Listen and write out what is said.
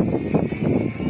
ハハハハ!